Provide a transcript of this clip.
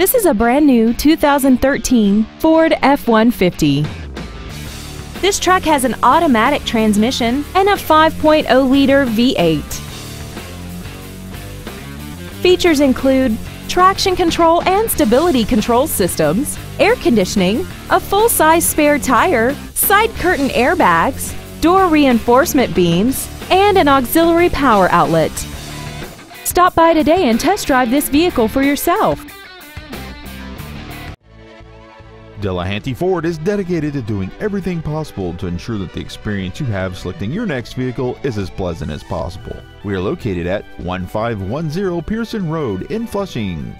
This is a brand new 2013 Ford F-150. This truck has an automatic transmission and a 5.0-liter V8. Features include traction control and stability control systems, air conditioning, a full-size spare tire, side curtain airbags, door reinforcement beams, and an auxiliary power outlet. Stop by today and test drive this vehicle for yourself. Delehanty Ford is dedicated to doing everything possible to ensure that the experience you have selecting your next vehicle is as pleasant as possible. We are located at 1510 Pierson Road in Flushing.